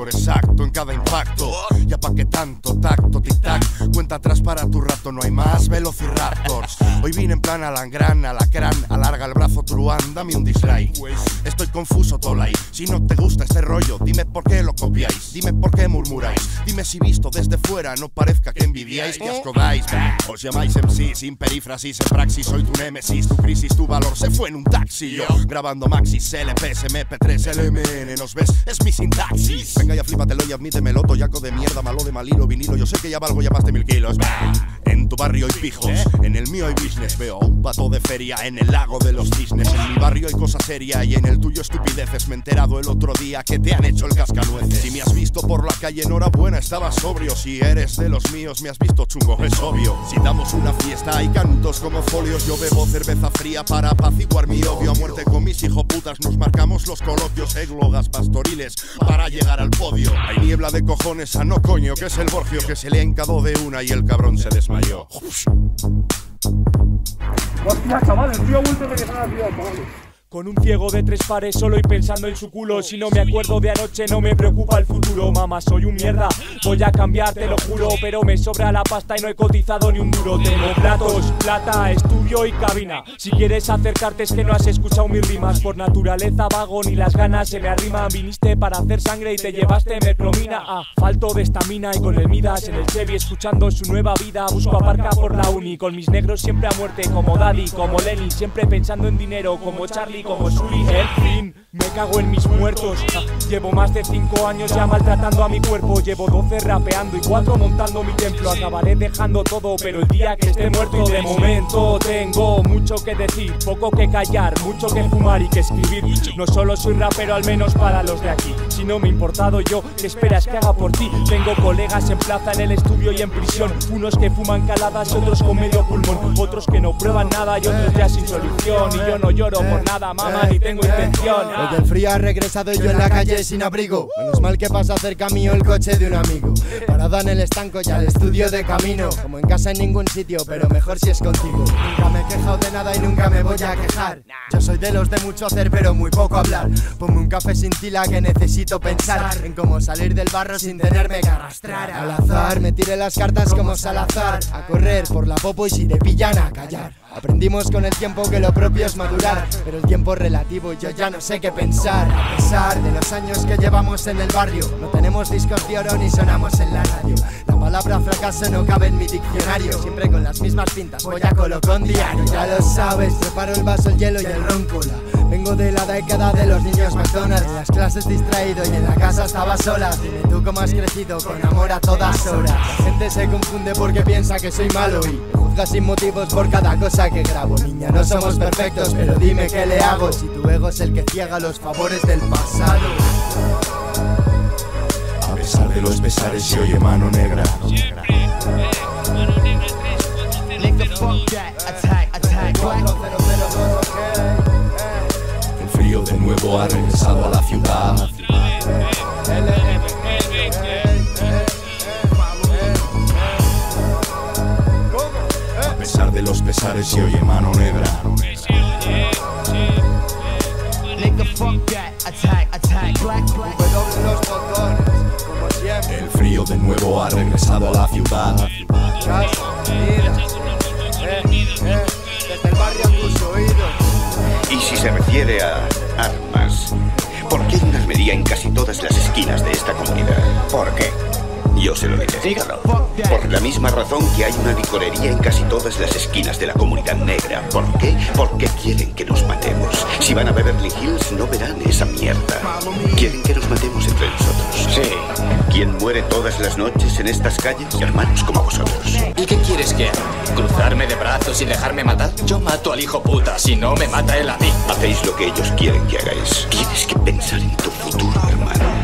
exacto en cada impacto. Ya pa' que tanto tacto, tic-tac. Cuenta atrás para tu rato, no hay más velociraptors. Hoy vine en plan alangran, alacrán. Alarga el brazo, truán, dame un dislike. Estoy confuso, Tolai. Si no te gusta este rollo, dime por qué lo copiáis. Dime por qué murmuráis. Dime si visto desde fuera no parezca que envidiáis, que dais. Os llamáis MC sin perífrasis en praxis. Soy tu némesis, tu crisis, tu valor se fue en un taxi. Yo grabando maxis, LPs, MP3, LMN, nos ves, es mi sintaxis. Venga ya flipatelo y admítemelo, toyaco de mierda, malo de malilo, vinilo. Yo sé que ya valgo ya más de mil kilos. Barrio hay pijos, en el mío hay business. Veo un pato de feria en el lago de los cisnes. En mi barrio hay cosa seria y en el tuyo estupideces. Me he enterado el otro día que te han hecho el cascanueces. Si me has visto por la calle, enhorabuena, estabas sobrio. Si eres de los míos, me has visto chungo, es obvio. Si damos una fiesta, hay cantos como folios. Yo bebo cerveza fría para apaciguar mi odio. A muerte con mis hijoputas nos marcamos los coloquios, eglogas pastoriles para llegar al podio. Hay niebla de cojones, a no coño, que es el Borgio que se le ha de una y el cabrón se desmayó. Hostia, chaval, el tío vuelto de que se ha nacido, chaval. Con un ciego de tres pares solo y pensando en su culo. Si no me acuerdo de anoche no me preocupa el futuro. Mamá soy un mierda, voy a cambiar te lo juro. Pero me sobra la pasta y no he cotizado ni un duro. Tengo platos, plata, estudio y cabina. Si quieres acercarte es que no has escuchado mis rimas. Por naturaleza vago ni las ganas se me arriman. Viniste para hacer sangre y te llevaste mercromina ah, Falto de estamina y con el Midas en el Chevy Escuchando su nueva vida busco aparca por la uni. Con mis negros siempre a muerte como Daddy, como Lenny. Siempre pensando en dinero como Charlie como Sully, el fin. Me cago en mis muertos. Llevo más de 5 años ya maltratando a mi cuerpo. Llevo 12 rapeando y 4 montando mi templo. Acabaré dejando todo, pero el día que esté muerto de momento tengo mucho que decir, poco que callar, mucho que fumar y que escribir. No solo soy rapero, al menos para los de aquí. Si no me he importado yo, ¿qué esperas que haga por ti? Tengo colegas en plaza, en el estudio y en prisión. Unos que fuman caladas, otros con medio pulmón. Otros que no prueban nada y otros ya sin solución. Y yo no lloro por nada, mamá, ni tengo intención. Del frío ha regresado yo en la calle sin abrigo. Menos mal que pasa cerca mío el coche de un amigo. Parada en el estanco y al estudio de camino. Como en casa en ningún sitio, pero mejor si es contigo. Nunca me he quejado de nada y nunca me voy a quejar. Yo soy de los de mucho hacer, pero muy poco hablar. Ponme un café sin tila que necesito pensar en cómo salir del barro sin tenerme que arrastrar. Al azar, me tiré las cartas como Salazar. A correr por la popo y si te pillan a callar. Aprendimos con el tiempo que lo propio es madurar, pero el tiempo es relativo y yo ya no sé qué pensar. A pesar de los años que llevamos en el barrio, no tenemos discos de oro ni sonamos en la radio. La palabra fracaso no cabe en mi diccionario, siempre con las mismas pintas, voy a colocón diario. Ya lo sabes, preparo el vaso, el hielo y el ron cola. Vengo de la década de los niños McDonald's, en las clases distraído y en la casa estaba sola. Dime tú cómo has crecido con amor a todas horas. La gente se confunde porque piensa que soy malo y me juzga sin motivos por cada cosa que grabo. Niña, no somos perfectos, pero dime qué le hago si tu ego es el que ciega los favores del pasado. A pesar de los pesares se oye mano negra. El ha regresado a la ciudad. A pesar de los pesares se oye mano negra. El frío de nuevo ha regresado a la ciudad. Eh, eh, desde el barrio a tus oídos. Y si se refiere a armas, ¿por qué hay una armería en casi todas las esquinas de esta comunidad? ¿Por qué? Yo se lo diré. Dígalo. Por la misma razón que hay una licorería en casi todas las esquinas de la comunidad negra. ¿Por qué? Porque quieren que nos matemos. Si van a Beverly Hills no verán esa mierda. Quieren que nos matemos entre nosotros. Sí. ¿Quién muere todas las noches en estas calles? Hermanos como vosotros. ¿Y qué quieres que haga? ¿Cruzarme de brazos y dejarme matar? Yo mato al hijo puta, si no me mata él a mí. Hacéis lo que ellos quieren que hagáis. Tienes que pensar en tu futuro, hermano.